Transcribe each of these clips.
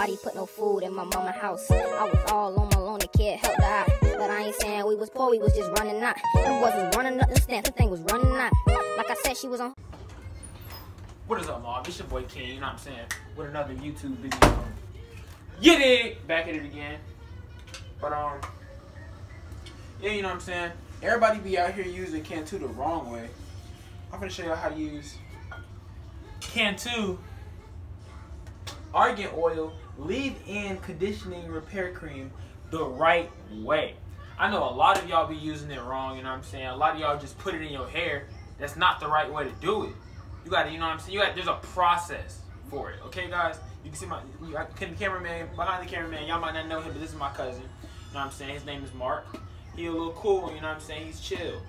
nobody put no food in my mama house. I was all on my the kid helped out. But I ain't saying we was poor, we was just running out. The boys was running up the the thing was running out. Like I said, she was on. What is up, mom? It's your boy King, you know what I'm saying? With another YouTube video. You dig? Back at it again. But, um, yeah, you know what I'm saying? Everybody be out here using Cantu the wrong way. I'm gonna show y'all how to use Cantu argan oil leave-in conditioning repair cream the right way. I know a lot of y'all be using it wrong, you know what I'm saying? A lot of y'all just put it in your hair. That's not the right way to do it. You gotta, you know what I'm saying? You got there's a process for it. Okay, guys? You can see my you the cameraman behind the cameraman. Y'all might not know him, but this is my cousin. You know what I'm saying? His name is Mark. He a little cool, you know what I'm saying? He's chill.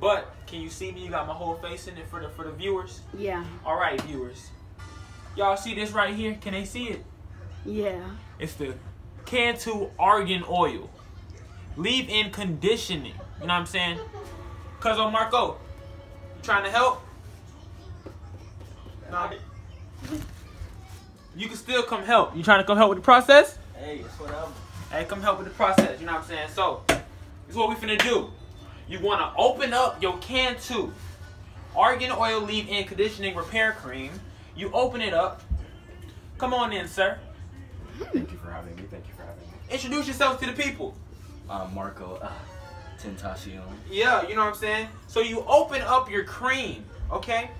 But can you see me? You got my whole face in it for the for the viewers. Yeah. All right, viewers. Y'all see this right here? Can they see it? Yeah. It's the Cantu Argan Oil. Leave-in conditioning. You know what I'm saying? Cuz on Marco, you trying to help? No. You can still come help. You trying to come help with the process? Hey, it's whatever. Hey, come help with the process. You know what I'm saying? So, this is what we finna do. You want to open up your Cantu Argan Oil Leave-In Conditioning Repair Cream. You open it up. Come on in, sir. Thank you for having me. Thank you for having me. Introduce yourself to the people. I'm Marco uh, Tentacion. Yeah, you know what I'm saying? So you open up your cream, okay?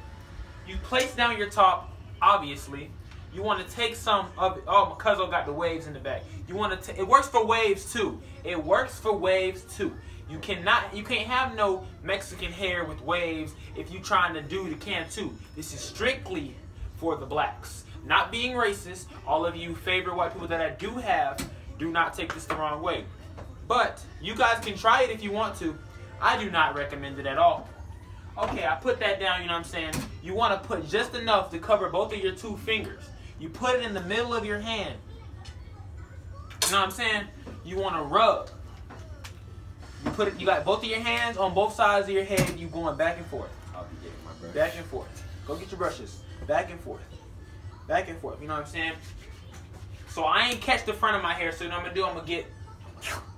You place down your top, obviously. You want to take some of it. Oh, my cousin got the waves in the back. You want to. It works for waves too. It works for waves too. You cannot. You can't have no Mexican hair with waves if you trying to do the Cantu. This is strictly for the blacks. Not being racist. All of you favorite white people that I do have, do not take this the wrong way. But you guys can try it if you want to. I do not recommend it at all. Okay, I put that down, you know what I'm saying? You want to put just enough to cover both of your two fingers. You put it in the middle of your hand. You know what I'm saying? You want to rub. You put it. You got both of your hands on both sides of your head. You going back and forth, I'll be getting my brush. back and forth. Go get your brushes. Back and forth, back and forth. You know what I'm saying? So I ain't catch the front of my hair. So what I'm gonna do? I'm gonna get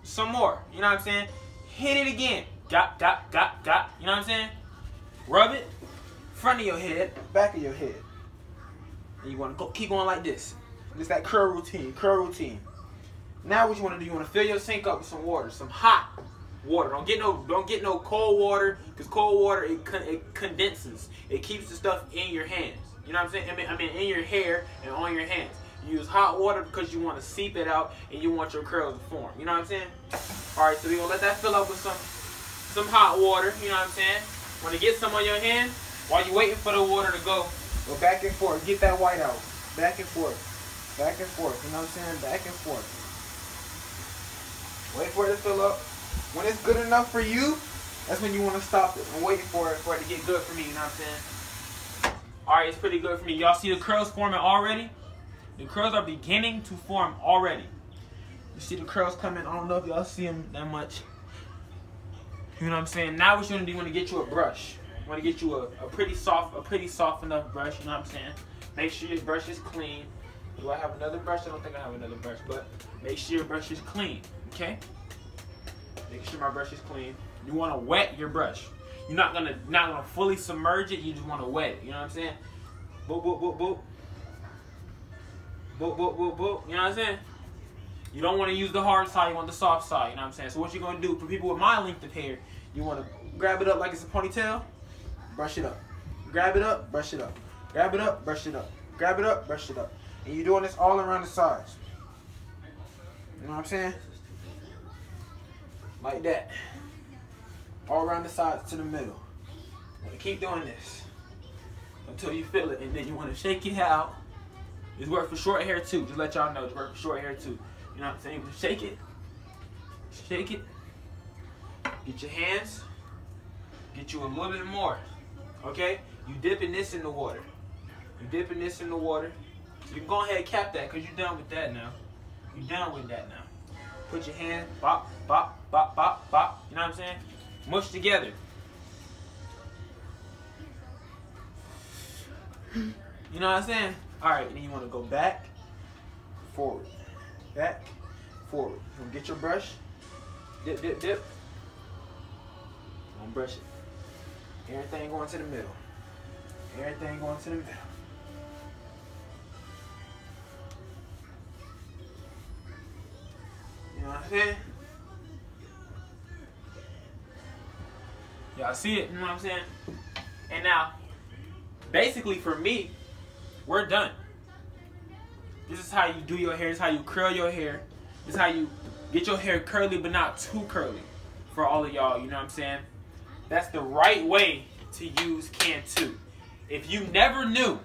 some more. You know what I'm saying? Hit it again. Got, got, got, got. You know what I'm saying? Rub it. Front of your head, back of your head. And you want to go keep going like this. It's that curl routine, curl routine. Now what you want to do? You want to fill your sink up with some water, some hot water. Don't get no, don't get no cold water, cause cold water it, con- it condenses. It keeps the stuff in your hands. You know what I'm saying? I mean, in your hair and on your hands. You use hot water because you want to seep it out and you want your curls to form. You know what I'm saying? All right, so we gonna let that fill up with some some hot water. You know what I'm saying? Want to get some on your hand while you waiting for the water to go. Go back and forth. Get that white out. Back and forth. Back and forth. You know what I'm saying? Back and forth. Wait for it to fill up. When it's good enough for you, that's when you want to stop it. I'm waiting for it for it to get good for me. You know what I'm saying? All right, it's pretty good for me. Y'all see the curls forming already? The curls are beginning to form already. You see the curls coming. I don't know if y'all see them that much. You know what I'm saying? Now what you want to do, you want to get you a brush. You want to get you a, a pretty soft, a pretty soft enough brush. You know what I'm saying? Make sure your brush is clean. Do I have another brush? I don't think I have another brush, but make sure your brush is clean. Okay? Make sure my brush is clean. You want to wet your brush. You're not gonna not gonna fully submerge it. You just want to wet it. You know what I'm saying? Boop boop boop boop. Boop boop boop boop. You know what I'm saying? You don't want to use the hard side. You want the soft side. You know what I'm saying? So what you're gonna do for people with my length of hair, you want to grab it up like it's a ponytail. Brush it up. Grab it up. Brush it up. Grab it up. Brush it up. Grab it up. Brush it up. And you're doing this all around the sides. You know what I'm saying? Like that. All around the sides to the middle. Keep doing this until you feel it, and then you want to shake it out. It's work for short hair too. Just let y'all know, it's work for short hair too. You know what I'm saying? Shake it, shake it. Get your hands. Get you a little bit more. Okay? You dipping this in the water. You dipping this in the water. You can go ahead and cap that because you're done with that now. You're done with that now. Put your hand, bop, bop, bop, bop, bop. You know what I'm saying? Mush together. You know what I'm saying? All right, then you want to go back, forward, back, forward. You get your brush, dip, dip, dip. Don't brush it. Everything going to the middle. Everything going to the middle. You know what I'm saying? Y'all see it, you know what I'm saying? And now, basically for me, we're done. This is how you do your hair, this is how you curl your hair. This is how you get your hair curly but not too curly. For all of y'all, you know what I'm saying? That's the right way to use Cantu. If you never knew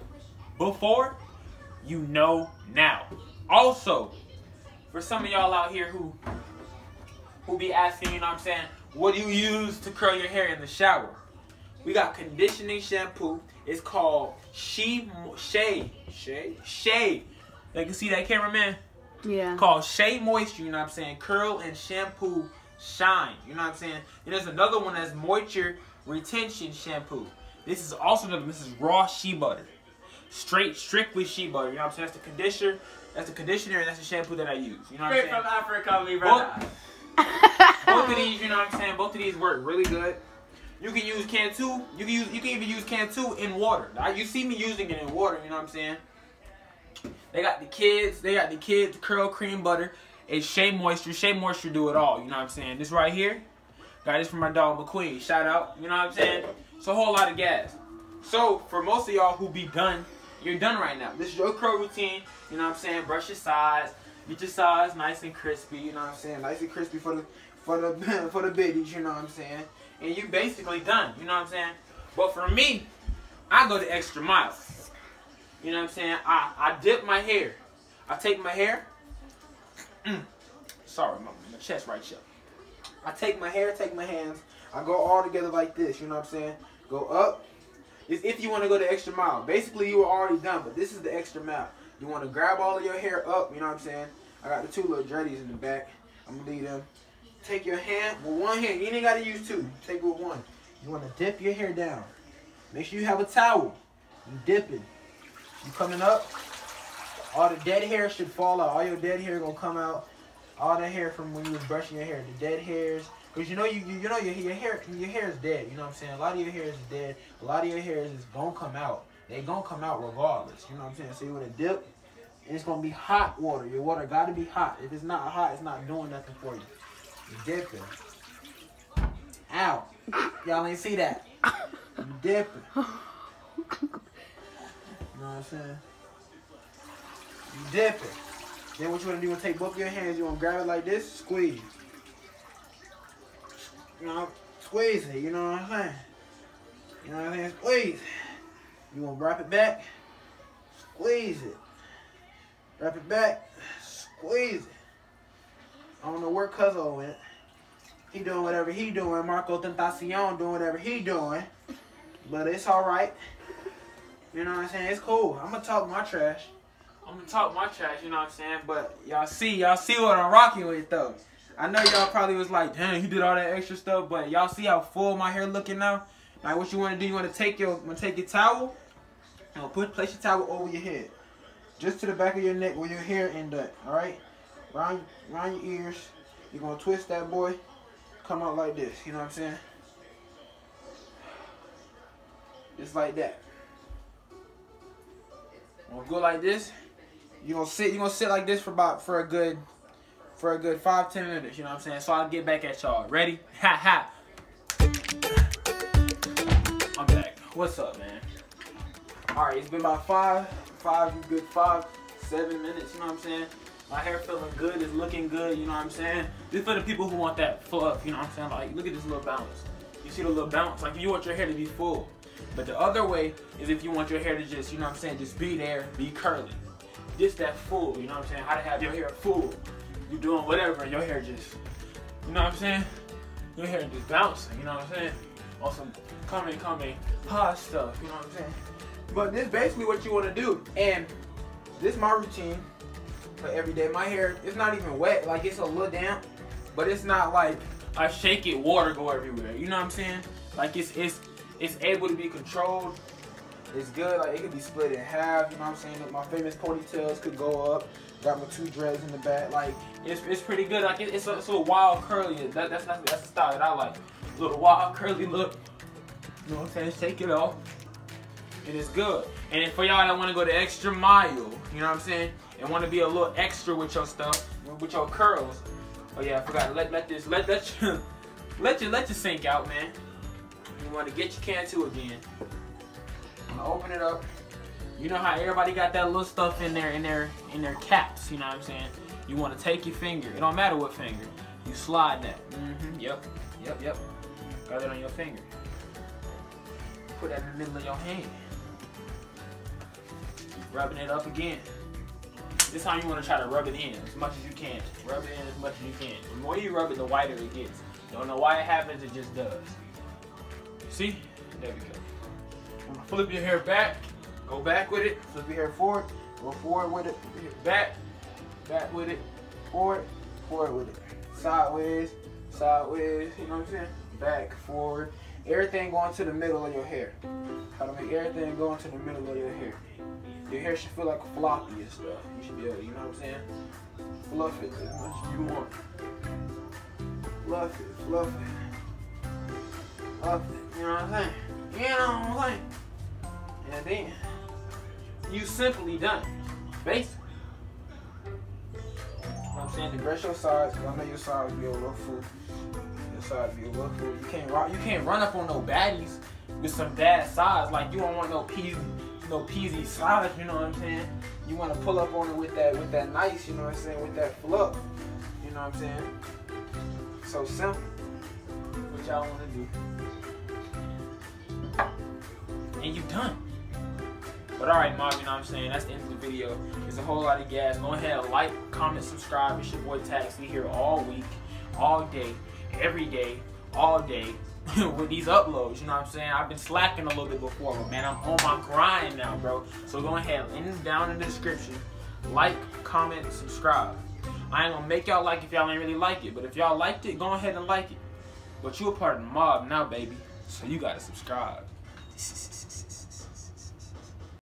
before, you know now. Also, for some of y'all out here who who be asking, you know what I'm saying, what do you use to curl your hair in the shower? We got conditioning shampoo. It's called She Shea. Shea? Shea. You can see that cameraman? Yeah. Called Shea Moisture, you know what I'm saying? Curl and shampoo shine. You know what I'm saying? And there's another one that's moisture retention shampoo. This is also another this is raw shea butter. Straight strictly shea butter. You know what I'm saying? That's the conditioner. That's the conditioner and that's the shampoo that I use. You know what I'm saying? Straight saying? from Africa, we Both, brother. Both of these, you know what I'm saying? Both of these work really good. You can use can Cantu. You can use. You can even use can Cantu in water. You see me using it in water. You know what I'm saying? They got the kids. They got the kids curl cream butter. It's Shea Moisture. Shea Moisture do it all. You know what I'm saying? This right here. Got this from my dog McQueen. Shout out. You know what I'm saying? It's a whole lot of gas. So for most of y'all who be done, you're done right now. This is your curl routine. You know what I'm saying? Brush your sides. Get your sides nice and crispy. You know what I'm saying? Nice and crispy for the for the for the biddies. You know what I'm saying? And you basically done. You know what I'm saying? But for me, I go the extra mile. You know what I'm saying? I, I dip my hair. I take my hair. Mm, sorry, my, my chest right here. I take my hair, take my hands. I go all together like this. You know what I'm saying? Go up. It's if you want to go the extra mile. Basically, you were already done, but this is the extra mile. You want to grab all of your hair up. You know what I'm saying? I got the two little dreadies in the back. I'm gonna leave them. Take your hand with one hand. You ain't gotta use two. Take with one. You want to dip your hair down. Make sure you have a towel. You dipping. You coming up. All the dead hair should fall out. All your dead hair gonna come out. All the hair from when you was brushing your hair. The dead hairs. Cause you know you you, you know your, your hair your hair is dead. You know what I'm saying? A lot of your hair is dead. A lot of your hair is gonna come out. They gonna come out regardless. You know what I'm saying? So you wanna dip. It's gonna be hot water. Your water gotta be hot. If it's not hot, it's not doing nothing for you. You dipping. Ow. Y'all ain't see that. You dipping. You know what I'm saying? You dipping. Then what you wanna do, you take both your hands, you wanna grab it like this, squeeze. You know, squeeze it, you know what I'm saying? You know what I'm saying? Squeeze. You wanna wrap it back, squeeze it. Wrap it back, squeeze it. I don't know where Cuzzo went. He doing whatever he doing. Marco Tentacion doing whatever he doing. But it's alright. You know what I'm saying? It's cool. I'm gonna talk my trash. I'm gonna talk my trash, you know what I'm saying? But y'all see, y'all see what I'm rocking with though. I know y'all probably was like, dang, he did all that extra stuff, but y'all see how full my hair looking now? Like what you wanna do, you wanna take your wanna take your towel and put place your towel over your head. Just to the back of your neck where your hair end up, alright? Round round your ears. You're gonna twist that boy, come out like this, you know what I'm saying? Just like that. Gonna go like this. You gonna sit. You gonna sit like this for about for a good, for a good five ten minutes. You know what I'm saying? So I'll get back at y'all. Ready? Ha ha. I'm back. What's up, man? All right, it's been about five, five good five, seven minutes. You know what I'm saying? My hair feeling good. It's looking good. You know what I'm saying? This for the people who want that fluff. You know what I'm saying? Like, look at this little bounce. You see the little bounce? Like, if you want your hair to be full. But the other way is if you want your hair to just, you know what I'm saying, just be there, be curly. Just that full, you know what I'm saying? How to have your hair full. You doing whatever, your hair just, you know what I'm saying? Your hair just bouncing, you know what I'm saying? On coming, coming, hot stuff, you know what I'm saying? But this basically what you want to do. And this is my routine for every day. My hair, it's not even wet, like it's a little damp, but it's not like I shake it, water go everywhere. You know what I'm saying? Like it's it's it's able to be controlled. It's good. Like it could be split in half. You know what I'm saying? My famous ponytails could go up. Got my two dreads in the back. Like it's, it's pretty good. Like it, it's a, it's a wild curly. That, that's that's that's the style that I like. A little wild curly look. You know what I'm saying? Shake it off. And it's good. And for y'all that want to go the extra mile, you know what I'm saying? And want to be a little extra with your stuff, with your curls. Oh yeah, I forgot. Let let this let let you let you let you sink out, man. You want to get your Cantu again. I'm gonna open it up. You know how everybody got that little stuff in there in their in their caps. You know what I'm saying? You want to take your finger. It don't matter what finger. You slide that. Mm-hmm. Yep. Yep. Yep. Got it on your finger. Put that in the middle of your hand. Rubbing it up again. This time you want to try to rub it in as much as you can. Rub it in as much as you can. The more you rub it, the whiter it gets. Don't know why it happens, it just does. See? There we go. Flip your hair back. Go back with it. Flip your hair forward. Go forward with it. Back. Back with it. Forward. Forward with it. Sideways. Sideways. You know what I'm saying? Back. Forward. Everything going to the middle of your hair. How to make everything go into the middle of your hair. Your hair should feel like floppy and stuff. You should be able, you know what I'm saying? Fluff it as much as you want. Fluff it, fluff it. Fluff it, you know what I'm saying? You know what I'm saying? And then, you simply done. Basically. You know what I'm saying? To brush your sides, because I know your sides be a little full. Your sides be a little full. You can't, you can't run up on no baddies with some bad sides. Like, you don't want no peasy no peasy sides, you know what I'm saying? You want to pull up on it with that with that nice, you know what I'm saying, with that fluff. You know what I'm saying? So simple. What y'all want to do. And you done. But alright, Mob, you know what I'm saying? That's the end of the video. There's a whole lot of gas. Go ahead, like, comment, subscribe. It's your boy Tax. We here all week, all day, every day, all day. with these uploads. You know what I'm saying? I've been slacking a little bit before, but man, I'm on my grind now, bro. So go ahead, and down in the description, like, comment, subscribe. I ain't gonna make y'all like if y'all ain't really like it, but if y'all liked it, go ahead and like it. But you a part of the mob now, baby. So you gotta subscribe.